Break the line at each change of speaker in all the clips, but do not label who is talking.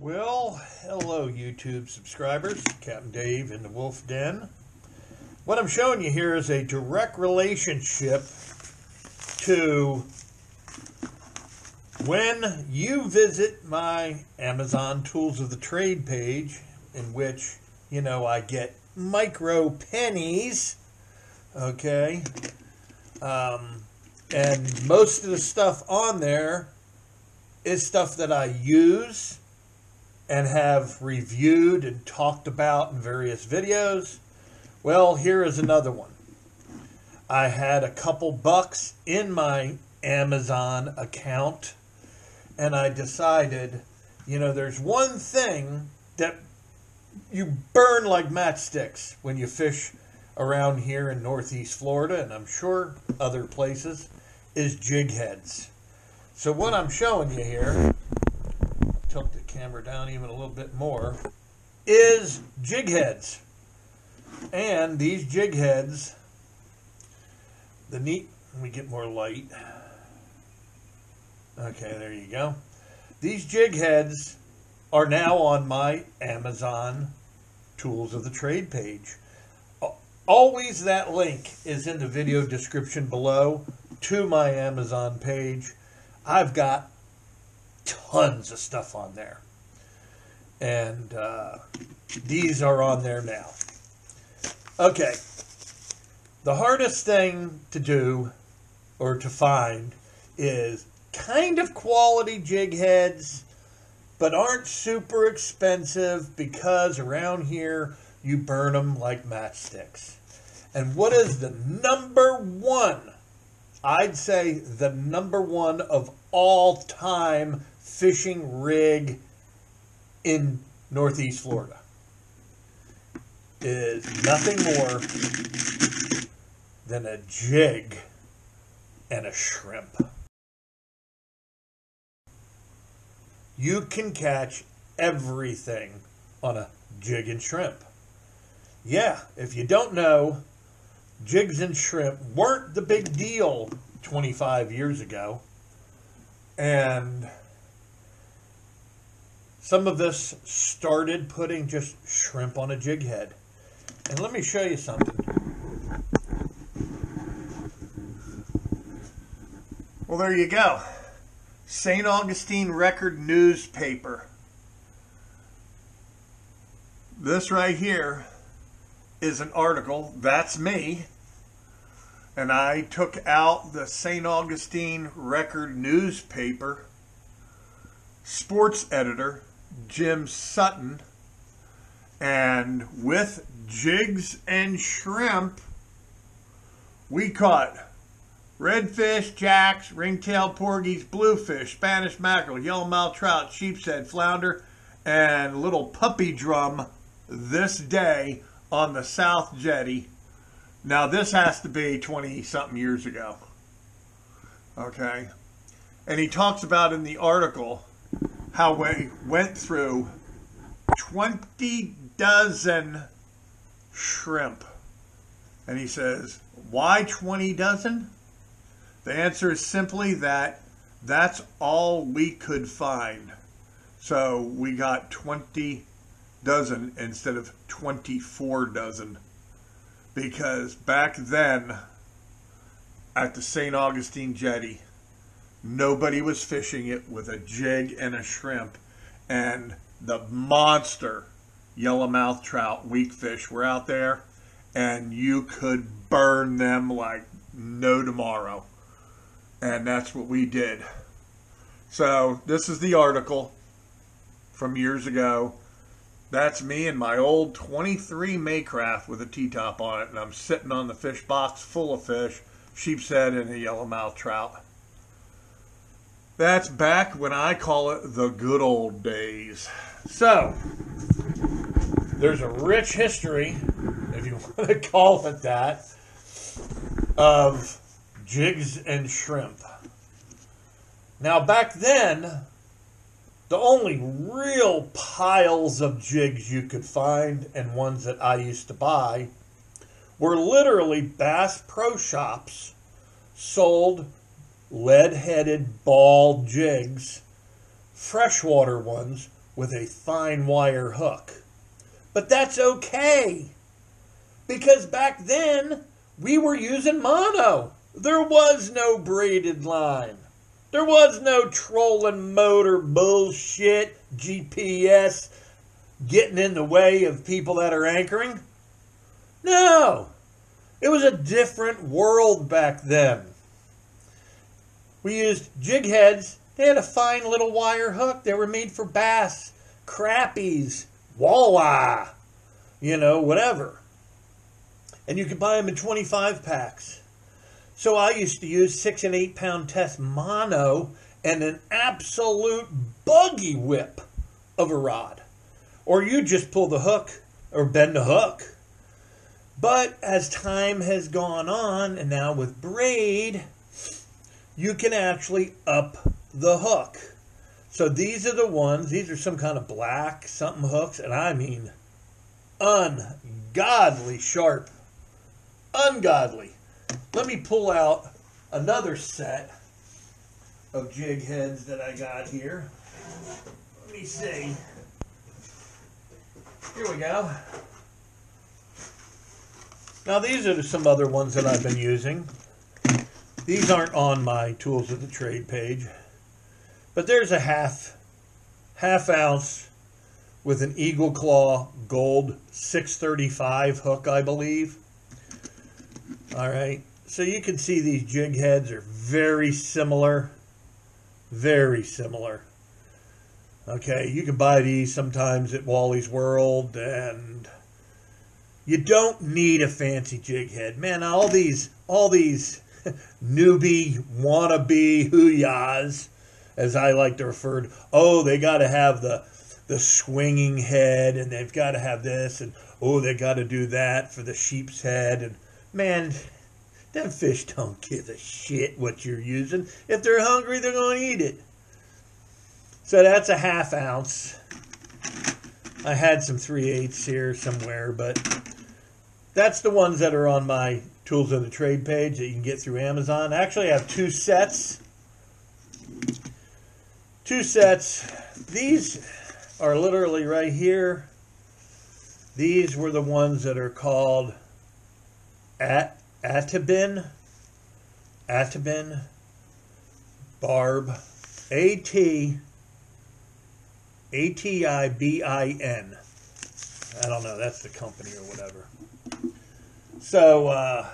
Well, hello YouTube subscribers, Captain Dave in the Wolf Den. What I'm showing you here is a direct relationship to when you visit my Amazon Tools of the Trade page, in which, you know, I get micro pennies, okay? Um, and most of the stuff on there is stuff that I use and have reviewed and talked about in various videos. Well, here is another one. I had a couple bucks in my Amazon account and I decided, you know, there's one thing that you burn like matchsticks when you fish around here in northeast Florida, and I'm sure other places, is jig heads. So what I'm showing you here, tilt the camera down even a little bit more, is jig heads. And these jig heads, the neat, let me get more light. Okay, there you go. These jig heads are now on my Amazon Tools of the Trade page. Always that link is in the video description below to my Amazon page. I've got tons of stuff on there. And uh, these are on there now. Okay. The hardest thing to do or to find is kind of quality jig heads, but aren't super expensive because around here you burn them like matchsticks. And what is the number one? I'd say the number one of all time fishing rig in Northeast Florida is nothing more than a jig and a shrimp. You can catch everything on a jig and shrimp. Yeah, if you don't know, jigs and shrimp weren't the big deal 25 years ago. And some of this started putting just shrimp on a jig head. And let me show you something. Well, there you go. St. Augustine Record newspaper. This right here is an article. That's me. And I took out the St. Augustine Record newspaper sports editor, Jim Sutton, and with jigs and shrimp, we caught redfish, jacks, ringtail porgies, bluefish, Spanish mackerel, yellowmouth trout, sheepshead, flounder, and little puppy drum this day on the South Jetty. Now, this has to be 20 something years ago. Okay. And he talks about in the article how we went through 20 dozen shrimp. And he says, why 20 dozen? The answer is simply that that's all we could find. So we got 20 dozen instead of 24 dozen. Because back then, at the St. Augustine Jetty, nobody was fishing it with a jig and a shrimp. And the monster yellowmouth trout, weak fish were out there. And you could burn them like no tomorrow. And that's what we did. So this is the article from years ago that's me and my old 23 Maycraft with a T-top on it, and I'm sitting on the fish box full of fish, sheepshead and a yellowmouth trout. That's back when I call it the good old days. So, there's a rich history, if you want to call it that, of jigs and shrimp. Now, back then, the only real piles of jigs you could find and ones that I used to buy were literally Bass Pro Shops sold lead headed ball jigs, freshwater ones with a fine wire hook. But that's okay. Because back then, we were using mono. There was no braided line. There was no trolling motor bullshit, GPS getting in the way of people that are anchoring. No. It was a different world back then. We used jig heads. They had a fine little wire hook. They were made for bass, crappies, walleye, you know, whatever. And you could buy them in 25 packs. So I used to use six and eight pound test mono and an absolute buggy whip of a rod. Or you just pull the hook or bend the hook. But as time has gone on, and now with braid, you can actually up the hook. So these are the ones, these are some kind of black something hooks, and I mean ungodly sharp. Ungodly. Let me pull out another set of jig heads that I got here. Let me see. Here we go. Now these are some other ones that I've been using. These aren't on my tools of the trade page, but there's a half half ounce with an Eagle Claw Gold 635 hook, I believe. All right, so you can see these jig heads are very similar, very similar. Okay, you can buy these sometimes at Wally's World and you don't need a fancy jig head, man. All these, all these newbie wannabe hooyahs, as I like to refer to. Oh, they got to have the the swinging head, and they've got to have this, and oh, they got to do that for the sheep's head, and man. Them fish don't give a shit what you're using. If they're hungry, they're going to eat it. So that's a half ounce. I had some 3 eighths here somewhere, but that's the ones that are on my tools of the trade page that you can get through Amazon. I actually, I have two sets. Two sets. These are literally right here. These were the ones that are called At Atibin. Atibin Barb. A T A T I B I N. I don't know. That's the company or whatever. So uh,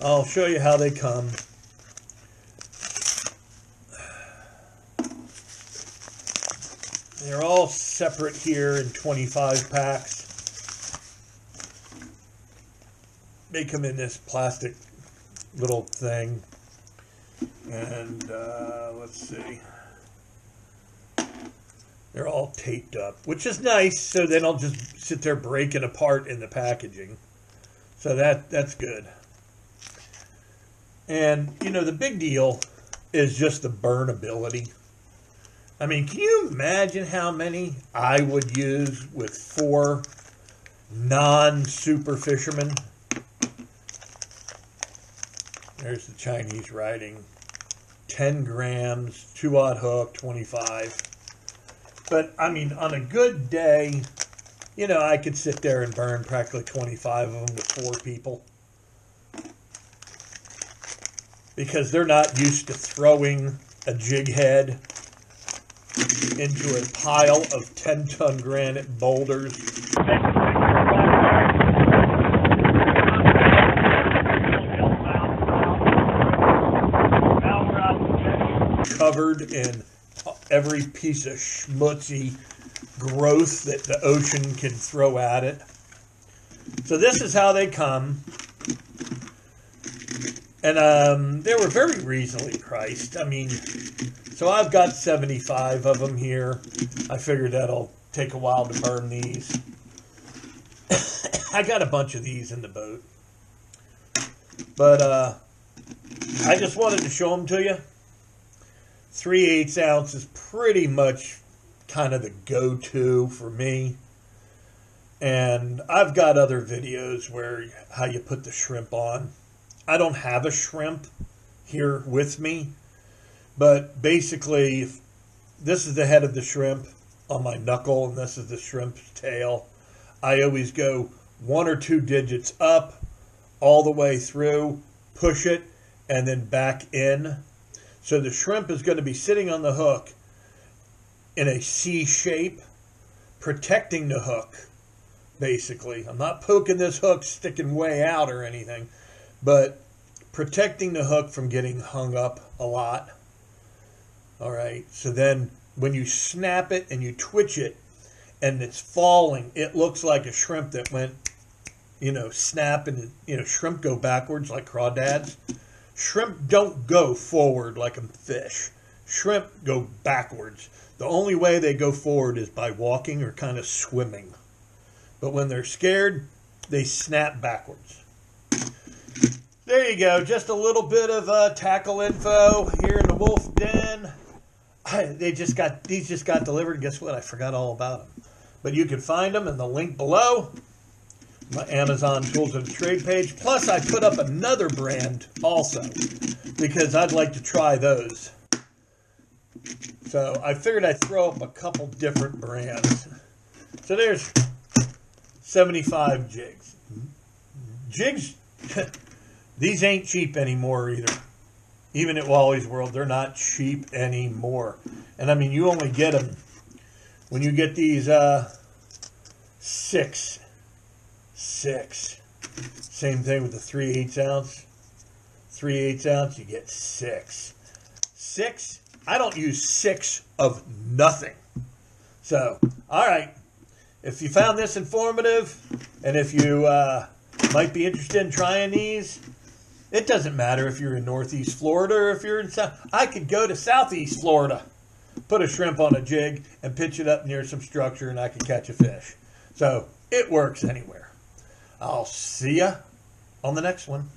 I'll show you how they come. They're all separate here in 25 packs. They come in this plastic little thing. And uh, let's see. They're all taped up, which is nice, so they don't just sit there breaking apart in the packaging. So that that's good. And you know the big deal is just the burnability. I mean, can you imagine how many I would use with four non-super fishermen? There's the Chinese writing. 10 grams, two odd hook, 25. But I mean, on a good day, you know, I could sit there and burn practically 25 of them with four people. Because they're not used to throwing a jig head into a pile of 10 ton granite boulders. Covered in every piece of schmutzy growth that the ocean can throw at it. So this is how they come. And um, they were very reasonably priced. I mean, so I've got 75 of them here. I figured that'll take a while to burn these. I got a bunch of these in the boat. But uh, I just wanted to show them to you. 3 eighths ounce is pretty much kind of the go-to for me. And I've got other videos where how you put the shrimp on. I don't have a shrimp here with me, but basically this is the head of the shrimp on my knuckle, and this is the shrimp's tail. I always go one or two digits up all the way through, push it, and then back in. So the shrimp is going to be sitting on the hook in a C shape, protecting the hook, basically. I'm not poking this hook sticking way out or anything, but protecting the hook from getting hung up a lot. All right, so then when you snap it and you twitch it and it's falling, it looks like a shrimp that went, you know, snap and, you know, shrimp go backwards like crawdads. Shrimp don't go forward like a fish. Shrimp go backwards. The only way they go forward is by walking or kind of swimming. But when they're scared, they snap backwards. There you go. Just a little bit of uh, tackle info here in the wolf den. they just got these just got delivered. Guess what? I forgot all about them. But you can find them in the link below. My Amazon Tools and Trade page. Plus, I put up another brand also because I'd like to try those. So I figured I'd throw up a couple different brands. So there's 75 jigs. Jigs, these ain't cheap anymore either even at Wally's World, they're not cheap anymore. And I mean, you only get them when you get these uh, six, six. Same thing with the three eighths ounce. Three eighths ounce, you get six. Six. I don't use six of nothing. So, all right. If you found this informative, and if you uh, might be interested in trying these, it doesn't matter if you're in Northeast Florida or if you're in South. I could go to Southeast Florida, put a shrimp on a jig, and pitch it up near some structure, and I could catch a fish. So it works anywhere. I'll see ya on the next one.